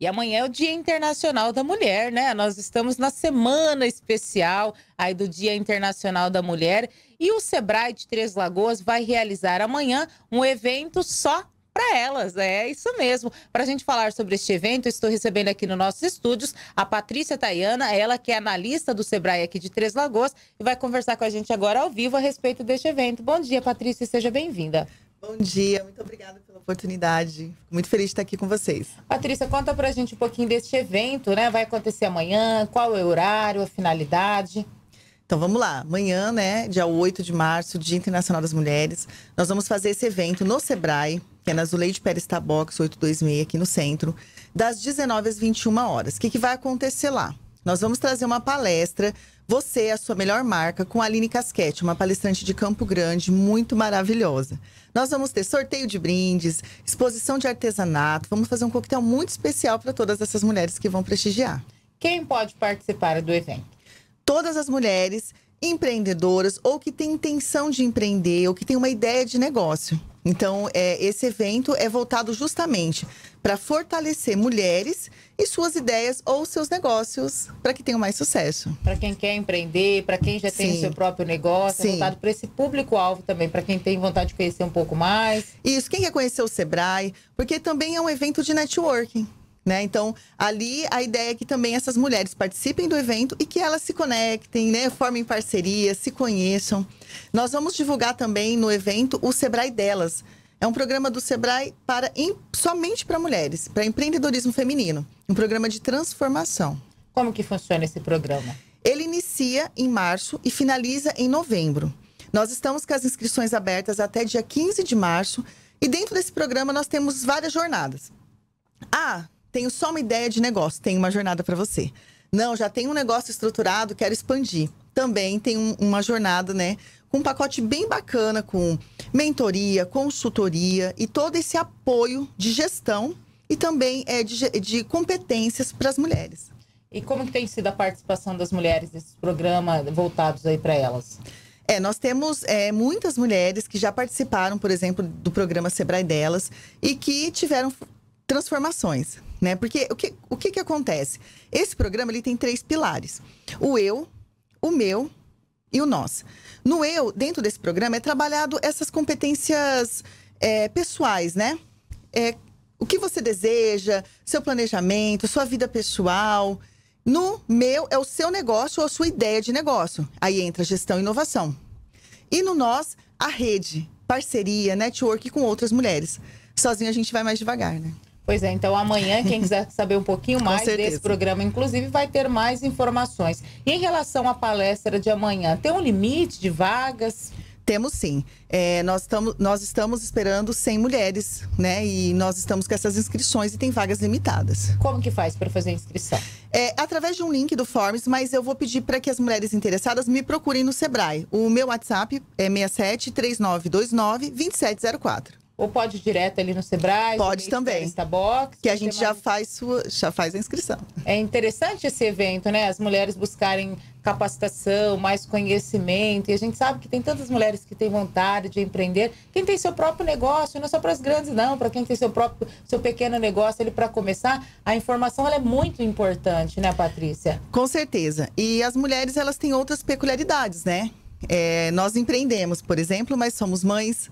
E amanhã é o Dia Internacional da Mulher, né? Nós estamos na semana especial aí do Dia Internacional da Mulher e o Sebrae de Três Lagoas vai realizar amanhã um evento só para elas. É isso mesmo. Para a gente falar sobre este evento, estou recebendo aqui nos nossos estúdios a Patrícia Tayana, ela que é analista do Sebrae aqui de Três Lagoas e vai conversar com a gente agora ao vivo a respeito deste evento. Bom dia, Patrícia, seja bem-vinda. Bom dia, muito obrigada pela oportunidade. Fico muito feliz de estar aqui com vocês. Patrícia, conta para a gente um pouquinho deste evento, né? Vai acontecer amanhã, qual é o horário, a finalidade? Então vamos lá, amanhã, né, dia 8 de março, Dia Internacional das Mulheres, nós vamos fazer esse evento no Sebrae, que é na Zuleide Pérez Tabox 826, aqui no centro, das 19 às 21 horas. O que, que vai acontecer lá? Nós vamos trazer uma palestra, Você, a sua melhor marca, com a Aline Casquete, uma palestrante de Campo Grande, muito maravilhosa. Nós vamos ter sorteio de brindes, exposição de artesanato, vamos fazer um coquetel muito especial para todas essas mulheres que vão prestigiar. Quem pode participar do evento? todas as mulheres empreendedoras ou que têm intenção de empreender ou que têm uma ideia de negócio. Então, é, esse evento é voltado justamente para fortalecer mulheres e suas ideias ou seus negócios para que tenham mais sucesso. Para quem quer empreender, para quem já Sim. tem o seu próprio negócio, é Sim. voltado para esse público-alvo também, para quem tem vontade de conhecer um pouco mais. Isso, quem quer conhecer o Sebrae, porque também é um evento de networking. Né? Então, ali a ideia é que também essas mulheres participem do evento e que elas se conectem, né? formem parcerias, se conheçam. Nós vamos divulgar também no evento o Sebrae Delas. É um programa do Sebrae para somente para mulheres, para empreendedorismo feminino. Um programa de transformação. Como que funciona esse programa? Ele inicia em março e finaliza em novembro. Nós estamos com as inscrições abertas até dia 15 de março. E dentro desse programa nós temos várias jornadas. Ah, tenho só uma ideia de negócio, tenho uma jornada para você. Não, já tenho um negócio estruturado, quero expandir. Também tem um, uma jornada, né? Com um pacote bem bacana, com mentoria, consultoria e todo esse apoio de gestão e também é, de, de competências para as mulheres. E como que tem sido a participação das mulheres nesses programas voltados aí para elas? É, nós temos é, muitas mulheres que já participaram, por exemplo, do programa Sebrae Delas e que tiveram transformações, né? Porque o que, o que, que acontece? Esse programa ele tem três pilares: o eu, o meu e o nós. No eu, dentro desse programa, é trabalhado essas competências é, pessoais, né? É, o que você deseja, seu planejamento, sua vida pessoal. No meu, é o seu negócio ou a sua ideia de negócio. Aí entra gestão e inovação. E no nós, a rede, parceria, network com outras mulheres. Sozinho a gente vai mais devagar, né? Pois é, então amanhã, quem quiser saber um pouquinho mais desse programa, inclusive, vai ter mais informações. E em relação à palestra de amanhã, tem um limite de vagas? Temos sim. É, nós, tamo, nós estamos esperando 100 mulheres, né? E nós estamos com essas inscrições e tem vagas limitadas. Como que faz para fazer a inscrição? É, através de um link do Forms, mas eu vou pedir para que as mulheres interessadas me procurem no Sebrae. O meu WhatsApp é 67 3929 2704. Ou pode ir direto ali no Sebrae? Pode também. Box, que a gente já faz, sua, já faz a inscrição. É interessante esse evento, né? As mulheres buscarem capacitação, mais conhecimento. E a gente sabe que tem tantas mulheres que têm vontade de empreender. Quem tem seu próprio negócio, não é só para as grandes, não. Para quem tem seu próprio, seu pequeno negócio, ele para começar, a informação é muito importante, né, Patrícia? Com certeza. E as mulheres, elas têm outras peculiaridades, né? É, nós empreendemos, por exemplo, mas somos mães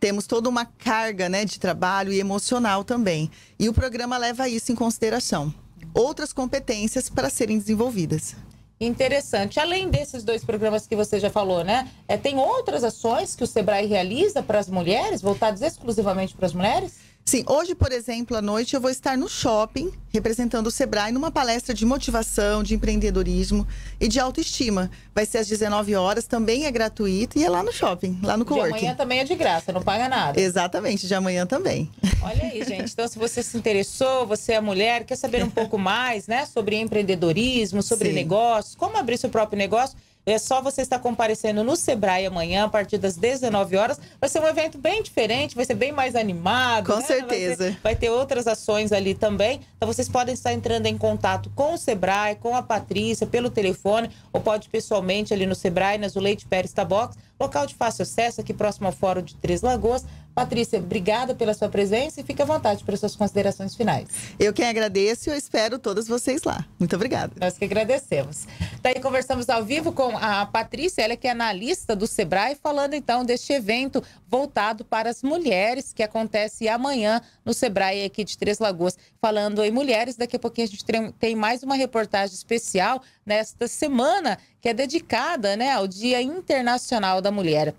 temos toda uma carga né, de trabalho e emocional também. E o programa leva isso em consideração. Outras competências para serem desenvolvidas. Interessante. Além desses dois programas que você já falou, né? É, tem outras ações que o Sebrae realiza para as mulheres, voltadas exclusivamente para as mulheres? Sim, hoje, por exemplo, à noite eu vou estar no shopping, representando o Sebrae, numa palestra de motivação, de empreendedorismo e de autoestima. Vai ser às 19 horas, também é gratuito e é lá no shopping, lá no coworking. De amanhã também é de graça, não paga nada. Exatamente, de amanhã também. Olha aí, gente. Então, se você se interessou, você é mulher, quer saber um pouco mais, né, sobre empreendedorismo, sobre Sim. negócios, como abrir seu próprio negócio, é só você estar comparecendo no Sebrae amanhã, a partir das 19 horas. Vai ser um evento bem diferente, vai ser bem mais animado. Com né? certeza. Vai, ser, vai, ter outras ações ali também. Então vocês podem estar entrando em contato com o Sebrae, com a Patrícia, pelo telefone, ou pode pessoalmente ali no Sebrae, na Zuleite Pérez Tabox, local de fácil acesso, aqui próximo ao Fórum de Três Lagoas Patrícia, obrigada pela sua presença e fique à vontade para suas considerações finais. Eu quem agradeço e eu espero todos vocês lá. Muito obrigada. Nós que agradecemos. Daí conversamos ao vivo com a Patrícia, ela que é analista do Sebrae, falando então deste evento voltado para as mulheres que acontece amanhã no Sebrae aqui de Três Lagoas. Falando em mulheres, daqui a pouquinho a gente tem mais uma reportagem especial nesta semana que é dedicada né, ao Dia Internacional da Mulher.